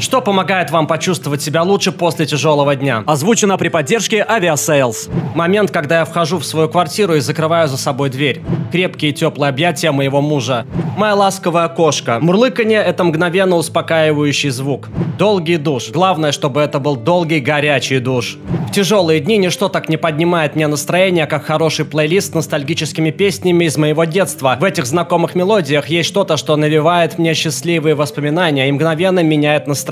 Что помогает вам почувствовать себя лучше после тяжелого дня? Озвучено при поддержке Aviasales. Момент, когда я вхожу в свою квартиру и закрываю за собой дверь. Крепкие теплые объятия моего мужа. Моя ласковая кошка. Мурлыканье – это мгновенно успокаивающий звук. Долгий душ. Главное, чтобы это был долгий горячий душ. В тяжелые дни ничто так не поднимает мне настроение, как хороший плейлист с ностальгическими песнями из моего детства. В этих знакомых мелодиях есть что-то, что навевает мне счастливые воспоминания и мгновенно меняет настроение.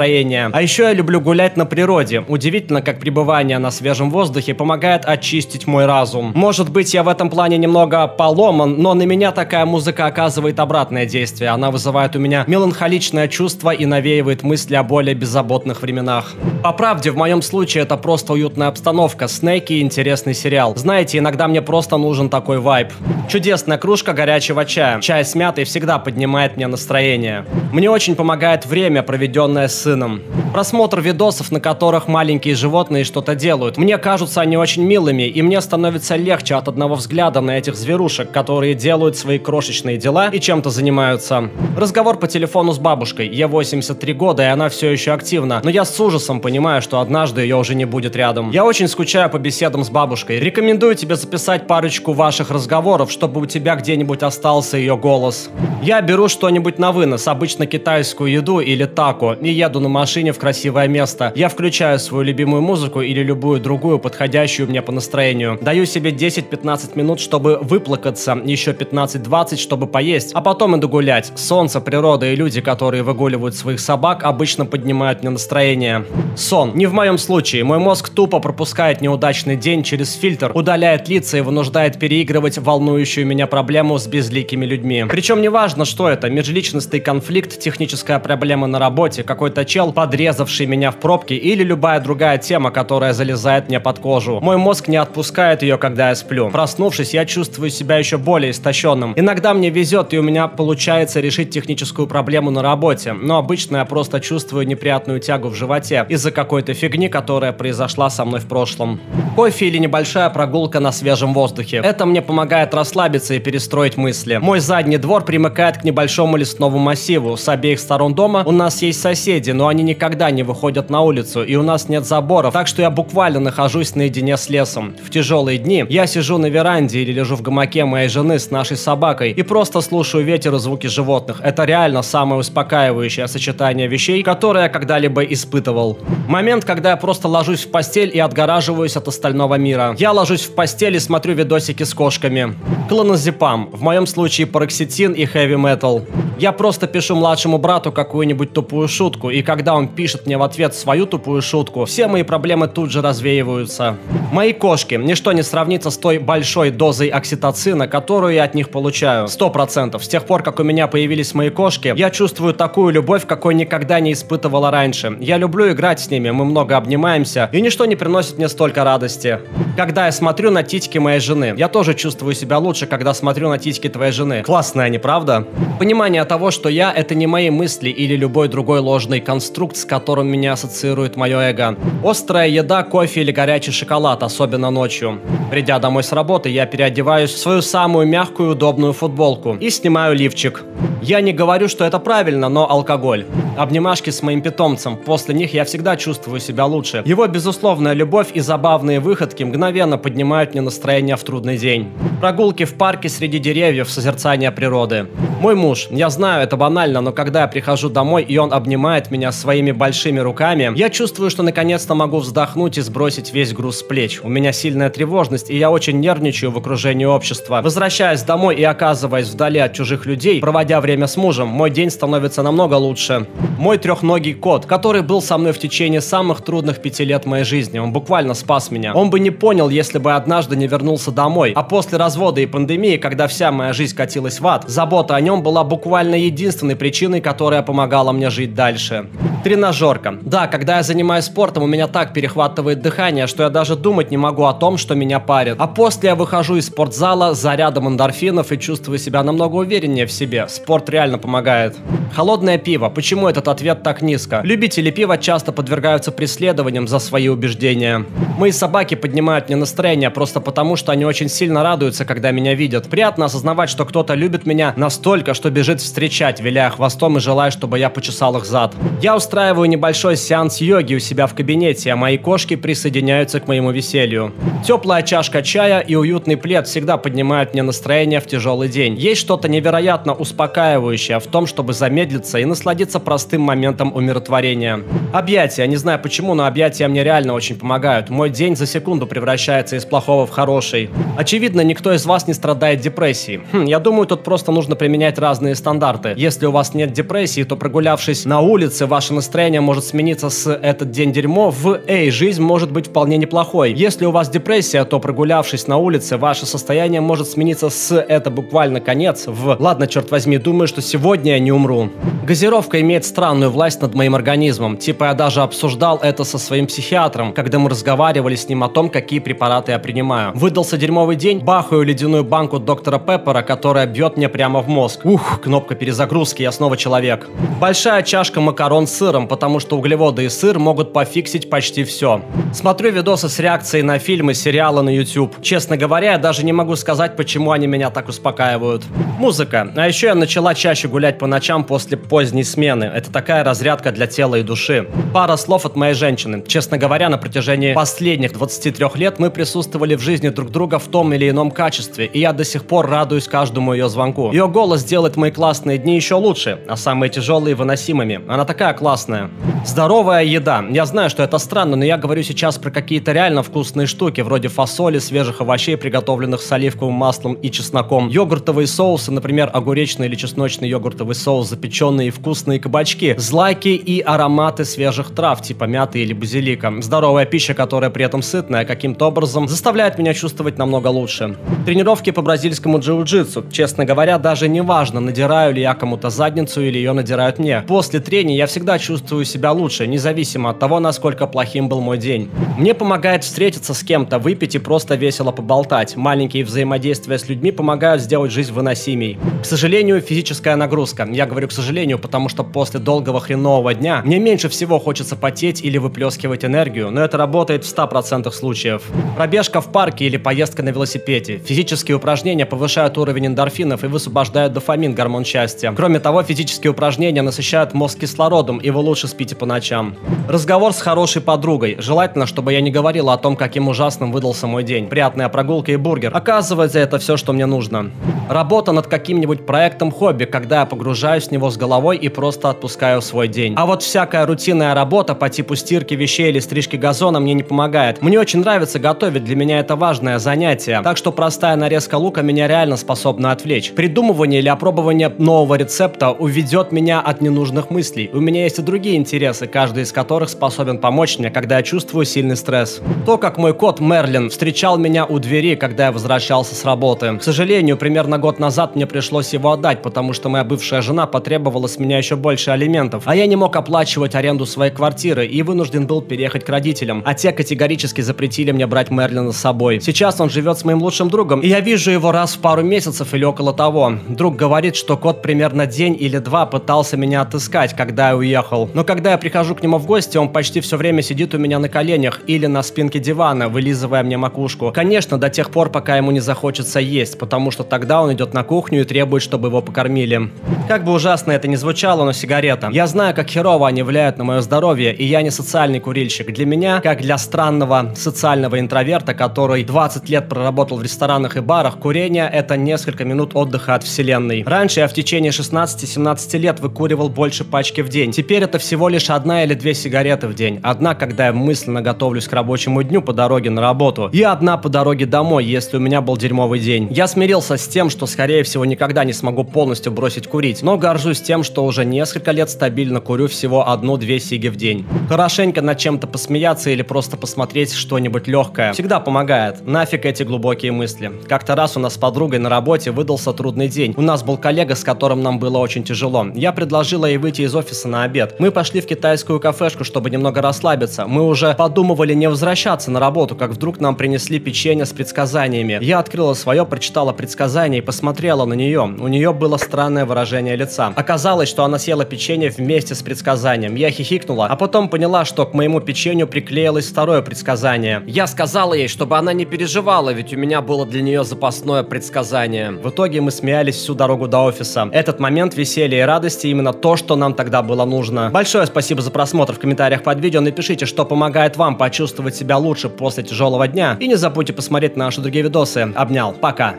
А еще я люблю гулять на природе. Удивительно, как пребывание на свежем воздухе помогает очистить мой разум. Может быть, я в этом плане немного поломан, но на меня такая музыка оказывает обратное действие. Она вызывает у меня меланхоличное чувство и навеивает мысли о более беззаботных временах. По правде, в моем случае это просто уютная обстановка, снеки и интересный сериал. Знаете, иногда мне просто нужен такой вайб. Чудесная кружка горячего чая. Чай с мятой всегда поднимает мне настроение. Мне очень помогает время, проведенное с сыном. Просмотр видосов, на которых маленькие животные что-то делают. Мне кажутся они очень милыми, и мне становится легче от одного взгляда на этих зверушек, которые делают свои крошечные дела и чем-то занимаются. Разговор по телефону с бабушкой. Ей 83 года, и она все еще активна, но я с ужасом понимаю, что однажды ее уже не будет рядом. Я очень скучаю по беседам с бабушкой. Рекомендую тебе записать парочку ваших разговоров, чтобы у тебя где-нибудь остался ее голос. Я беру что-нибудь на вынос, обычно китайскую еду или тако, и еду на машине в красивое место. Я включаю свою любимую музыку или любую другую, подходящую мне по настроению. Даю себе 10-15 минут, чтобы выплакаться, еще 15-20, чтобы поесть, а потом иду гулять. Солнце, природа и люди, которые выгуливают своих собак, обычно поднимают мне настроение. Сон. Не в моем случае. Мой мозг тупо пропускает неудачный день через фильтр, удаляет лица и вынуждает переигрывать волнующую меня проблему с безликими людьми. Причем не важно, что это, межличностный конфликт, техническая проблема на работе, какой-то чел, подрезавший меня в пробке или любая другая тема, которая залезает мне под кожу. Мой мозг не отпускает ее, когда я сплю. Проснувшись, я чувствую себя еще более истощенным. Иногда мне везет, и у меня получается решить техническую проблему на работе, но обычно я просто чувствую неприятную тягу в животе из-за какой-то фигни, которая произошла со мной в прошлом. Кофе или небольшая прогулка на свежем воздухе. Это мне помогает расслабиться и перестроить мысли. Мой задний двор примыкает к небольшому лесному массиву. С обеих сторон дома у нас есть соседи, но они никогда не выходят на улицу, и у нас нет заборов, так что я буквально нахожусь наедине с лесом. В тяжелые дни я сижу на веранде или лежу в гамаке моей жены с нашей собакой и просто слушаю ветер и звуки животных. Это реально самое успокаивающее сочетание вещей, которое я когда-либо испытывал. Момент, когда я просто ложусь в постель и отгораживаюсь от остального мира. Я ложусь в постель и смотрю видосики с кошками. Клоназепам, в моем случае пароксетин и хэви метал. Я просто пишу младшему брату какую-нибудь тупую шутку, и когда он пишет мне в ответ свою тупую шутку, все мои проблемы тут же развеиваются. Мои кошки, ничто не сравнится с той большой дозой окситоцина, которую я от них получаю. Сто процентов. С тех пор, как у меня появились мои кошки, я чувствую такую любовь, какой никогда не испытывала раньше. Я люблю играть с ними, мы много обнимаемся, и ничто не приносит мне столько радости. Когда я смотрю на титьки моей жены, я тоже чувствую себя лучше, когда смотрю на титьки твоей жены. Классные они, правда? Понимание того, что я — это не мои мысли или любой другой ложный конструкт, с которым меня ассоциирует мое эго. Острая еда, кофе или горячий шоколад, особенно ночью. Придя домой с работы, я переодеваюсь в свою самую мягкую удобную футболку и снимаю лифчик. Я не говорю, что это правильно, но алкоголь. Обнимашки с моим питомцем. После них я всегда чувствую себя лучше. Его безусловная любовь и забавные выходки мгновенно поднимают мне настроение в трудный день. Прогулки в парке среди деревьев, созерцание природы. Мой муж, я знаю, это банально, но когда я прихожу домой и он обнимает меня своими большими руками, я чувствую, что наконец-то могу вздохнуть и сбросить весь груз с плеч. У меня сильная тревожность, и я очень нервничаю в окружении общества. Возвращаясь домой и оказываясь вдали от чужих людей, проводя время с мужем, мой день становится намного лучше. Мой трехногий кот, который был со мной в течение самых трудных пяти лет моей жизни, он буквально спас меня. Он бы не понял, если бы однажды не вернулся домой. А после развода и пандемии, когда вся моя жизнь катилась в ад, забота о нем была буквально единственной причиной, которая помогала мне жить дальше. Тренажерка. Да, когда я занимаюсь спортом, у меня так перехватывает дыхание, что я даже думать не могу о том, что меня парит. А после я выхожу из спортзала с зарядом эндорфинов и чувствую себя намного увереннее в себе. Спорт реально помогает. Холодное пиво. Почему этот ответ так низко? Любители пива часто подвергаются преследованиям за свои убеждения. Мои собаки поднимают мне настроение просто потому, что они очень сильно радуются, когда меня видят. Приятно осознавать, что кто-то любит меня настолько, что бежит встретить встречать, виляя хвостом и желая, чтобы я почесал их зад. Я устраиваю небольшой сеанс йоги у себя в кабинете, а мои кошки присоединяются к моему веселью. Теплая чашка чая и уютный плед всегда поднимают мне настроение в тяжелый день. Есть что-то невероятно успокаивающее в том, чтобы замедлиться и насладиться простым моментом умиротворения. Объятия. Не знаю почему, но объятия мне реально очень помогают. Мой день за секунду превращается из плохого в хороший. Очевидно, никто из вас не страдает депрессией. Хм, я думаю, тут просто нужно применять разные стандарты. Если у вас нет депрессии, то прогулявшись на улице, ваше настроение может смениться с «этот день дерьмо» в «эй, жизнь может быть вполне неплохой». Если у вас депрессия, то прогулявшись на улице, ваше состояние может смениться с «это буквально конец» в «ладно, черт возьми, думаю, что сегодня я не умру». Газировка имеет странную власть над моим организмом. Типа я даже обсуждал это со своим психиатром, когда мы разговаривали с ним о том, какие препараты я принимаю. Выдался дерьмовый день, бахаю ледяную банку доктора Пеппера, которая бьет мне прямо в мозг. Ух, кнопка перезагрузки, я снова человек. Большая чашка макарон с сыром, потому что углеводы и сыр могут пофиксить почти все. Смотрю видосы с реакцией на фильмы, сериалы на YouTube. Честно говоря, я даже не могу сказать, почему они меня так успокаивают. Музыка. А еще я начала чаще гулять по ночам после поздней смены. Это такая разрядка для тела и души. Пара слов от моей женщины. Честно говоря, на протяжении последних 23 лет мы присутствовали в жизни друг друга в том или ином качестве, и я до сих пор радуюсь каждому ее звонку. Ее голос делает мои классные дни еще лучше, а самые тяжелые выносимыми. Она такая классная. Здоровая еда. Я знаю, что это странно, но я говорю сейчас про какие-то реально вкусные штуки, вроде фасоли, свежих овощей, приготовленных с оливковым маслом и чесноком, йогуртовые соусы, например, огуречный или чесночный йогуртовый соус, запеченные и вкусные кабачки, злаки и ароматы свежих трав, типа мяты или базилика. Здоровая пища, которая при этом сытная, каким-то образом заставляет меня чувствовать намного лучше. Тренировки по бразильскому джиу-джитсу. Честно говоря, даже не важно, надираю ли я кому-то задницу или ее надирают мне. После трения я всегда чувствую себя лучше, независимо от того, насколько плохим был мой день. Мне помогает встретиться с кем-то, выпить и просто весело поболтать. Маленькие взаимодействия с людьми помогают сделать жизнь выносимей. К сожалению, физическая нагрузка. Я говорю к сожалению, потому что после долгого хренового дня мне меньше всего хочется потеть или выплескивать энергию, но это работает в 100% случаев. Пробежка в парке или поездка на велосипеде. Физические упражнения повышают уровень эндорфинов и высвобождают дофамин, гормон счастья. Кроме того, физические упражнения насыщают мозг кислородом, и вы лучше спите по ночам. Разговор с хорошей подругой. Желательно, чтобы я не говорила о том, каким ужасным выдался мой день. Приятная прогулка и бургер. Оказывается, это все, что мне нужно. Работа над каким-нибудь проектом хобби, когда я погружаюсь в него с головой и просто отпускаю свой день. А вот всякая рутинная работа по типу стирки вещей или стрижки газона мне не помогает. Мне очень нравится готовить, для меня это важное занятие. Так что простая нарезка лука меня реально способна отвлечь. Придумывание или опробование нового рецепта уведет меня от ненужных мыслей. У меня есть и другие интересы, каждый из которых способен помочь мне, когда я чувствую сильный стресс. То, как мой кот Мерлин встречал меня у двери, когда я возвращался с работы. К сожалению, примерно год назад мне пришлось его отдать, потому что моя бывшая жена потребовала с меня еще больше алиментов, а я не мог оплачивать аренду своей квартиры и вынужден был переехать к родителям, а те категорически запретили мне брать Мерлина с собой. Сейчас он живет с моим лучшим другом, и я вижу его раз в пару месяцев или около того. Друг говорит, что кот примерно день или два пытался меня отыскать, когда я уехал. Но когда я прихожу к нему в гости, он почти все время сидит у меня на коленях или на спинке дивана, вылизывая мне макушку. Конечно, до тех пор, пока ему не захочется есть, потому что тогда он идет на кухню и требует, чтобы его покормили. Как бы ужасно это ни звучало, но сигарета. Я знаю, как херово они влияют на мое здоровье, и я не социальный курильщик. Для меня, как для странного социального интроверта, который 20 лет проработал в ресторанах и барах, курение – это несколько минут отдыха от вселенной. Раньше я в течение 16-17 лет выкуривал больше пачки в день. Теперь это всего лишь одна или две сигареты в день. Одна, когда я мысленно готовлюсь к рабочему дню по дороге на работу, и одна по дороге домой, если у меня был дерьмовый день. Я смирился с тем, что, скорее всего, никогда не смогу полностью бросить курить, но горжусь тем, что уже несколько лет стабильно курю всего одну-две сиги в день. Хорошенько над чем-то посмеяться или просто посмотреть что-нибудь легкое всегда помогает. Нафиг эти глубокие мысли. Как-то раз у нас с подругой на работе выдался трудный день. У нас был коллега, с которым нам было очень тяжело. Я предложила ей выйти из офиса на обед. Мы пошли в китайскую кафешку, чтобы немного расслабиться. Мы уже подумывали не возвращаться на работу, как вдруг нам принесли печенье с предсказаниями. Я открыла свое, прочитала предсказание и посмотрела на нее. У нее было странное выражение лица. Оказалось, что она съела печенье вместе с предсказанием. Я хихикнула, а потом поняла, что к моему печенью приклеилось второе предсказание. Я сказала ей, чтобы она не переживала, ведь у меня было для нее запасное предсказание. В итоге мы смеялись всю дорогу до офиса. Этот момент веселья и радости именно то, что нам тогда было нужно. Большое спасибо за просмотр в комментариях под видео. Напишите, что помогает вам почувствовать себя лучше после тяжелого дня. И не забудьте посмотреть наши другие видосы. Обнял. Пока.